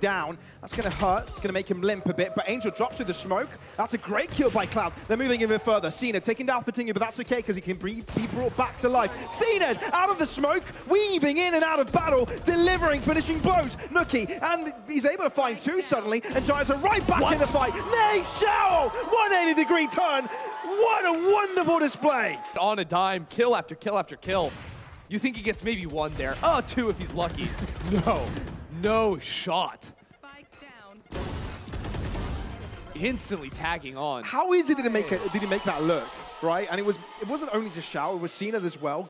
down. That's going to hurt. It's going to make him limp a bit, but Angel drops through the smoke. That's a great kill by Cloud. They're moving even further. cNed taking down Fit1nho, but that's okay because he can be, be brought back to life. cNed out of the smoke, weaving in and out of battle, delivering finishing blows. nukkye, and he's able to find two suddenly, and Giants are right back What? in the fight. Nay Shao, 180 degree turn. What a wonderful display. On a dime, kill after kill after kill. You think he gets maybe one there. Oh, two if he's lucky. No, no shot. Instantly tagging on. How easy did he make it? Did he make that look? Right, and it was it wasn't only just Shao, it was cNed as well.